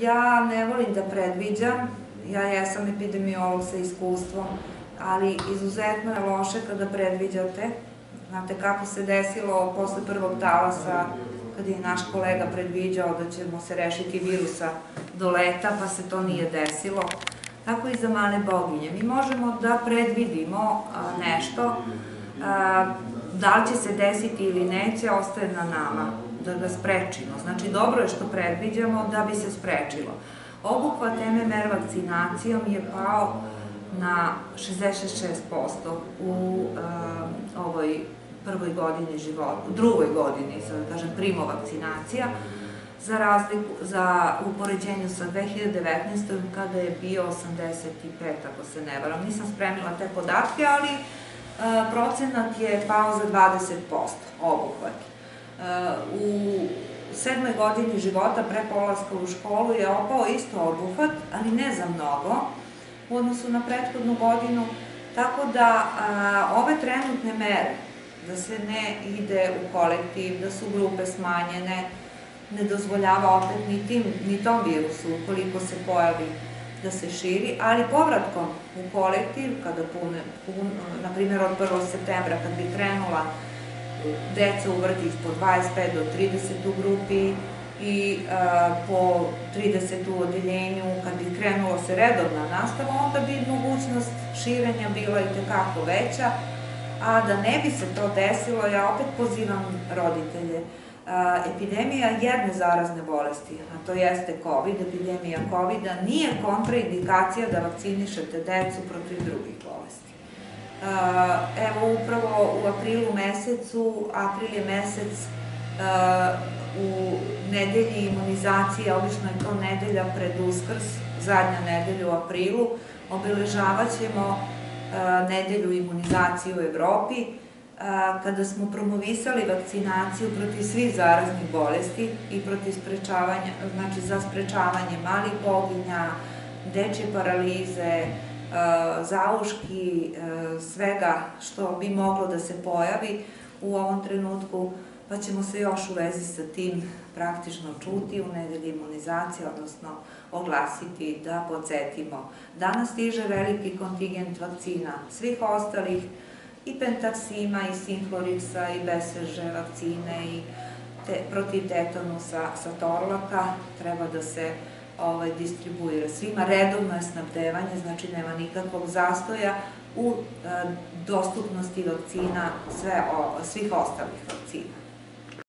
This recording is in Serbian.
Ja ne volim da predviđam, ja jesam epidemiolog sa iskustvom, ali izuzetno je loše kada predviđate. Znate kako se desilo posle prvog talasa, kada je naš kolega predviđao da ćemo se rešiti virusa do leta, pa se to nije desilo. Tako i za male boginje. Mi možemo da predvidimo nešto, da li će se desiti ili neće, ostaje na nama da ga sprečimo. Znači, dobro je što predviđamo da bi se sprečilo. Obuhvat MMR vakcinacijom je pao na 66% u uh, ovoj prvoj godini života, u drugoj godini, sad da kažem, primo vakcinacija, za razliku, za upoređenju sa 2019. kada je bio 85, ako se ne varam. Nisam spremila te podatke, ali uh, procenat je pao za 20% obuhvat. Sedmoj godini života pre polaska u školu je opao isto obuhvat, ali ne za mnogo, u odnosu na prethodnu godinu, tako da a, ove trenutne mere, da se ne ide u kolektiv, da su grupe smanjene, ne dozvoljava opet ni, tim, ni tom virusu, ukoliko se pojavi da se širi, ali povratkom u kolektiv, kada pune, pun, na primjer od 1. septembra, kad bi krenula deca u vrtić po 25 do 30 u grupi i a, po 30 u odeljenju, kad bi krenulo se redovna nastava, onda bi mogućnost širenja bila i tekako veća, a da ne bi se to desilo, ja opet pozivam roditelje, a, epidemija jedne zarazne bolesti, a to jeste COVID, epidemija COVID-a, nije kontraindikacija da vakcinišete decu protiv drugih bolesti. Evo, upravo u aprilu mesecu, april je mesec u nedelji imunizacije, obično je to nedelja pred uskrs, zadnja nedelja u aprilu, obeležavat ćemo nedelju imunizacije u Evropi, kada smo promovisali vakcinaciju protiv svih zaraznih bolesti i protiv sprečavanja, znači za sprečavanje malih poginja, dečje paralize, zauški, svega što bi moglo da se pojavi u ovom trenutku, pa ćemo se još u vezi sa tim praktično čuti u nedelji imunizacije, odnosno oglasiti da podsjetimo. Danas stiže veliki kontingent vakcina svih ostalih, i pentaksima, i sinhloriksa, i beseže vakcine, i te, protiv tetanusa sa torlaka, treba da se ovaj, distribuira svima. Redovno je snabdevanje, znači nema nikakvog zastoja u e, dostupnosti vakcina sve, svih ostalih vakcina.